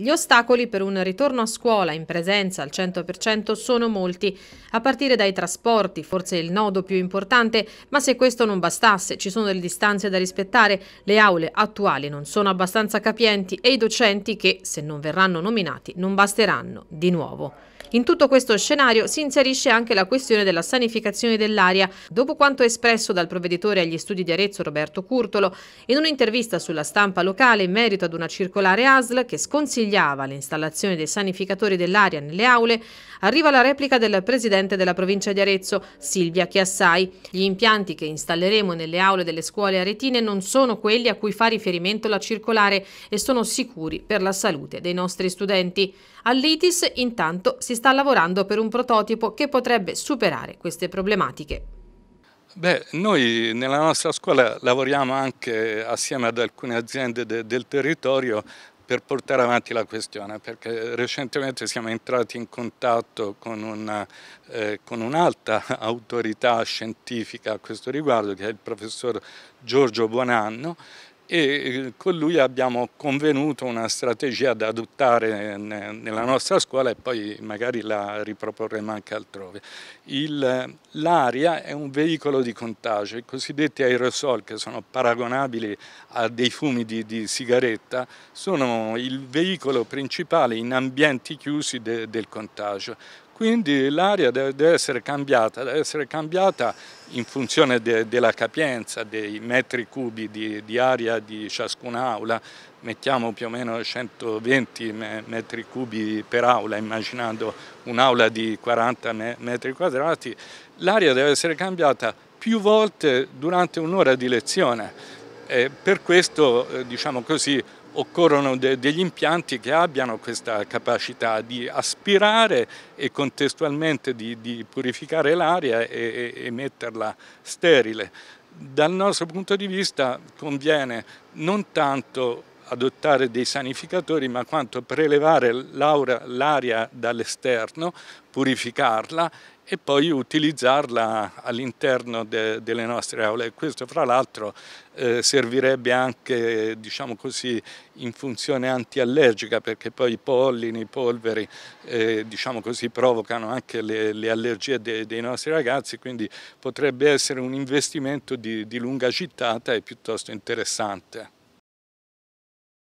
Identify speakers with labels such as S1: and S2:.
S1: Gli ostacoli per un ritorno a scuola in presenza al 100% sono molti, a partire dai trasporti, forse il nodo più importante, ma se questo non bastasse, ci sono delle distanze da rispettare, le aule attuali non sono abbastanza capienti e i docenti che, se non verranno nominati, non basteranno di nuovo. In tutto questo scenario si inserisce anche la questione della sanificazione dell'aria, dopo quanto espresso dal provveditore agli studi di Arezzo Roberto Curtolo in un'intervista sulla stampa locale in merito ad una circolare ASL che sconsigliava l'installazione dei sanificatori dell'aria nelle aule, arriva la replica del presidente della provincia di Arezzo, Silvia Chiassai. Gli impianti che installeremo nelle aule delle scuole aretine non sono quelli a cui fa riferimento la circolare e sono sicuri per la salute dei nostri studenti. All'ITIS intanto si sta lavorando per un prototipo che potrebbe superare queste problematiche.
S2: Beh, noi nella nostra scuola lavoriamo anche assieme ad alcune aziende de del territorio per portare avanti la questione, perché recentemente siamo entrati in contatto con, eh, un'alta autorità scientifica a questo riguardo, che è il professor Giorgio Buonanno, e eh, con lui abbiamo convenuto una strategia da adottare nella nostra scuola e poi magari la riproporremo anche altrove. L'aria è un veicolo di contagio, i cosiddetti aerosol che sono paragonabili a dei fumi di, di sigaretta sono il veicolo principale in ambienti chiusi de, del contagio. Quindi l'aria deve, essere cambiata, deve essere cambiata in funzione de, della capienza, dei metri cubi di, di aria di ciascuna aula, mettiamo più o meno 120 metri cubi per aula, immaginando un'aula di 40 metri quadrati, l'aria deve essere cambiata più volte durante un'ora di lezione. E per questo, eh, diciamo così, occorrono de degli impianti che abbiano questa capacità di aspirare e contestualmente di, di purificare l'aria e, e, e metterla sterile. Dal nostro punto di vista conviene non tanto adottare dei sanificatori ma quanto prelevare l'aria dall'esterno, purificarla e poi utilizzarla all'interno de, delle nostre aule. Questo fra l'altro eh, servirebbe anche diciamo così, in funzione antiallergica perché poi i pollini, i polveri eh, diciamo così, provocano anche le, le allergie de, dei nostri ragazzi, quindi potrebbe essere un investimento di, di lunga gittata e piuttosto interessante.